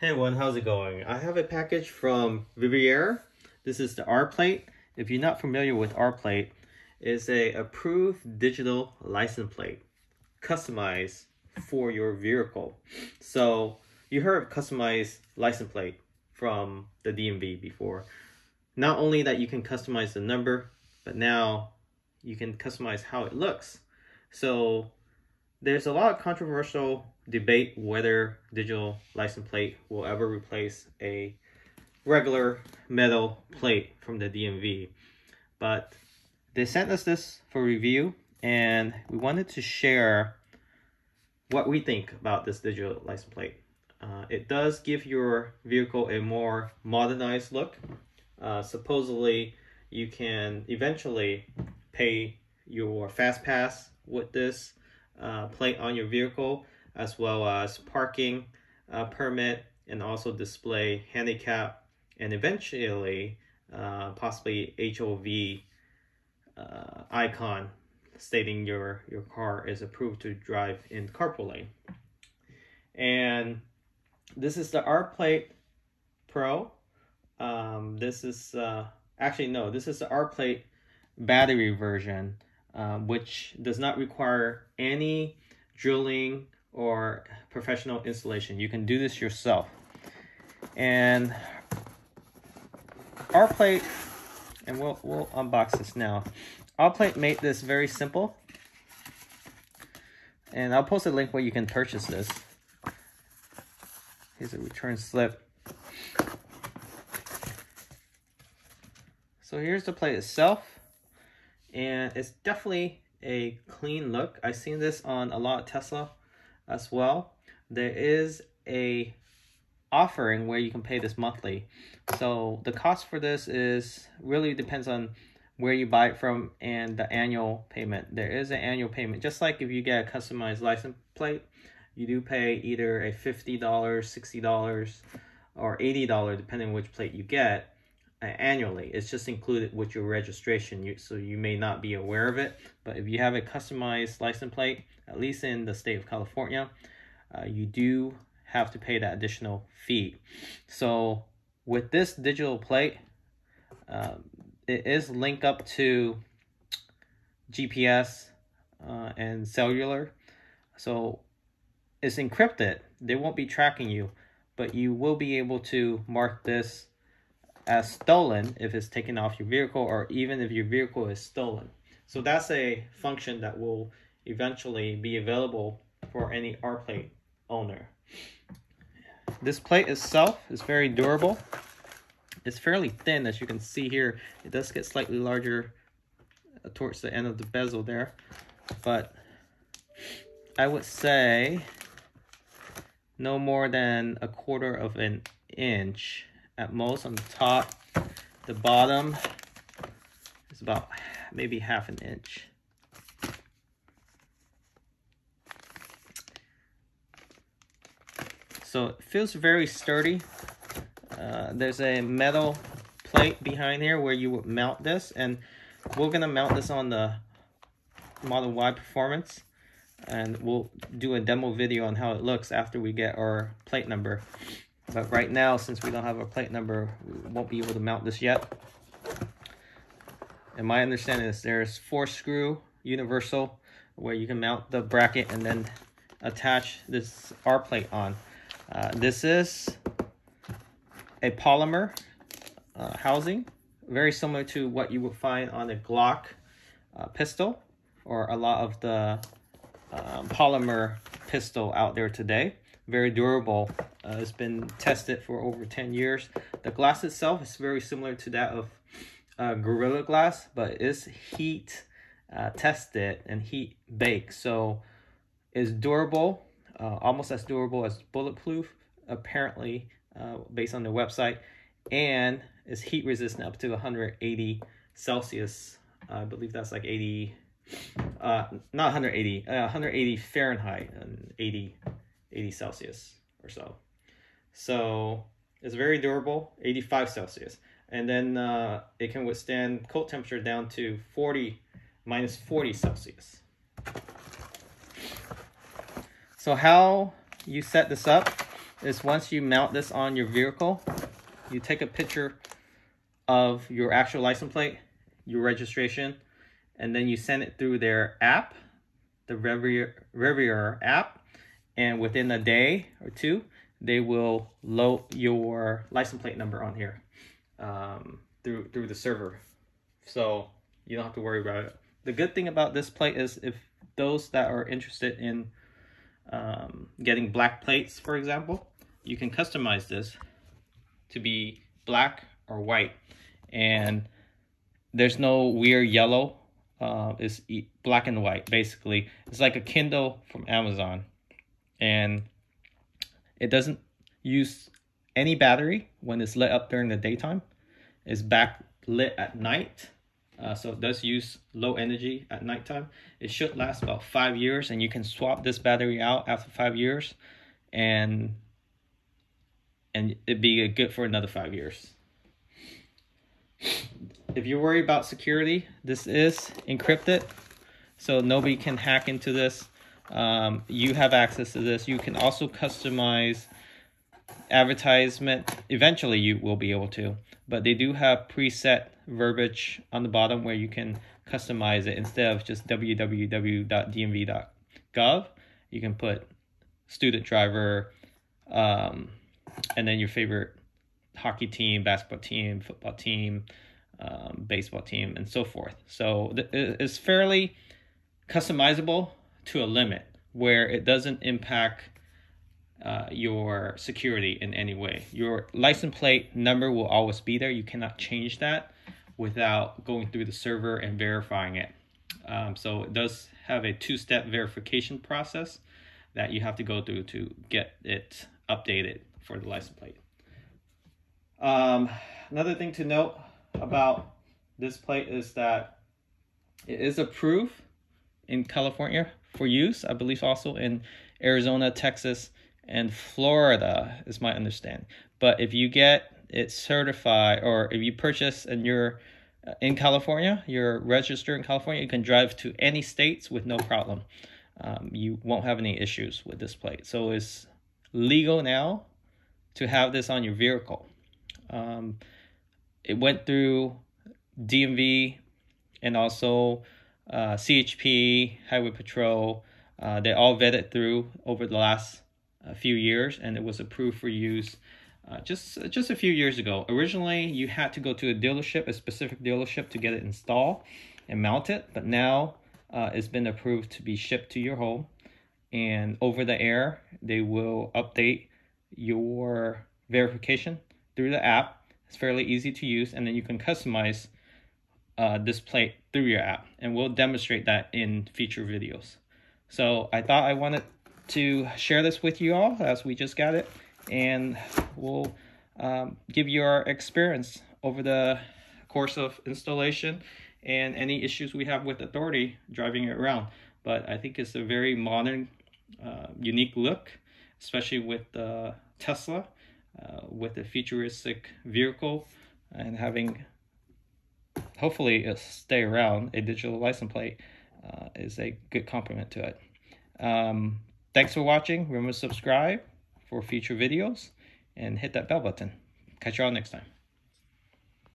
Hey everyone, how's it going? I have a package from Reviver. This is the R plate. If you're not familiar with R plate, it's a approved digital license plate customized for your vehicle. So you heard of customized license plate from the DMV before. Not only that you can customize the number, but now you can customize how it looks. So there's a lot of controversial debate whether digital license plate will ever replace a regular metal plate from the DMV. But they sent us this for review and we wanted to share what we think about this digital license plate. Uh, it does give your vehicle a more modernized look. Uh, supposedly, you can eventually pay your fast pass with this uh, plate on your vehicle, as well as parking uh, permit, and also display handicap, and eventually uh, possibly HOV uh, icon stating your your car is approved to drive in carpool lane. And this is the R Plate Pro. Um, this is uh, actually no, this is the R Plate battery version um, which does not require any drilling or professional installation. You can do this yourself. And our plate, and we'll, we'll unbox this now. R plate made this very simple. And I'll post a link where you can purchase this. Here's a return slip. So here's the plate itself and it's definitely a clean look. I've seen this on a lot of Tesla as well. There is a offering where you can pay this monthly. So the cost for this is really depends on where you buy it from and the annual payment. There is an annual payment. Just like if you get a customized license plate, you do pay either a $50, $60, or $80 depending on which plate you get annually. It's just included with your registration, you, so you may not be aware of it. But if you have a customized license plate, at least in the state of California, uh, you do have to pay that additional fee. So with this digital plate, uh, it is linked up to GPS uh, and cellular. So it's encrypted. They won't be tracking you, but you will be able to mark this as stolen if it's taken off your vehicle or even if your vehicle is stolen. So that's a function that will eventually be available for any R-plate owner. This plate itself is very durable. It's fairly thin as you can see here. It does get slightly larger uh, towards the end of the bezel there. But I would say no more than a quarter of an inch at most on the top. The bottom is about maybe half an inch. So it feels very sturdy. Uh, there's a metal plate behind here where you would mount this and we're gonna mount this on the Model Y Performance and we'll do a demo video on how it looks after we get our plate number. But right now, since we don't have a plate number, we won't be able to mount this yet. And my understanding is there's four screw universal where you can mount the bracket and then attach this R plate on. Uh, this is a polymer uh, housing, very similar to what you would find on a Glock uh, pistol or a lot of the um, polymer pistol out there today very durable. Uh, it's been tested for over 10 years. The glass itself is very similar to that of uh, Gorilla Glass, but it's heat uh, tested and heat baked. So it's durable, uh, almost as durable as bulletproof, apparently, uh, based on the website, and is heat resistant up to 180 Celsius. I believe that's like 80, uh, not 180, 180 Fahrenheit and 80 80 Celsius or so. So it's very durable, 85 Celsius. And then uh, it can withstand cold temperature down to 40, minus 40 Celsius. So how you set this up is once you mount this on your vehicle, you take a picture of your actual license plate, your registration, and then you send it through their app, the Reviver app, and within a day or two, they will load your license plate number on here um, through through the server. So you don't have to worry about it. The good thing about this plate is if those that are interested in um, getting black plates, for example, you can customize this to be black or white. And there's no weird yellow. Uh, it's black and white, basically. It's like a Kindle from Amazon. And it doesn't use any battery when it's lit up during the daytime. It's backlit at night uh, so it does use low energy at nighttime. It should last about five years and you can swap this battery out after five years and and it'd be good for another five years. If you worry about security, this is encrypted, so nobody can hack into this. Um, you have access to this. You can also customize advertisement. Eventually, you will be able to, but they do have preset verbiage on the bottom where you can customize it instead of just www.dmv.gov. You can put student driver, um, and then your favorite hockey team, basketball team, football team, um, baseball team, and so forth. So it's fairly customizable to a limit where it doesn't impact uh, your security in any way. Your license plate number will always be there. You cannot change that without going through the server and verifying it. Um, so it does have a two-step verification process that you have to go through to get it updated for the license plate. Um, another thing to note about this plate is that it is approved in California for use. I believe also in Arizona, Texas, and Florida is my understanding. But if you get it certified or if you purchase and you're uh, in California, you're registered in California, you can drive to any states with no problem. Um, you won't have any issues with this plate. So it's legal now to have this on your vehicle. Um, it went through DMV and also uh, CHP, Highway Patrol. Uh, they all vetted through over the last uh, few years and it was approved for use uh, just just a few years ago. Originally, you had to go to a dealership, a specific dealership, to get it installed and mounted. But now uh, it's been approved to be shipped to your home, and over the air, they will update your verification through the app. It's fairly easy to use, and then you can customize uh, this plate through your app, and we'll demonstrate that in future videos. So I thought I wanted to share this with you all as we just got it and we'll um, give you our experience over the course of installation and any issues we have with authority driving it around. But I think it's a very modern, uh, unique look, especially with the Tesla, uh, with a futuristic vehicle and having, hopefully, it'll stay around, a digital license plate uh, is a good complement to it. Um, thanks for watching. Remember to subscribe for future videos and hit that bell button. Catch you all next time.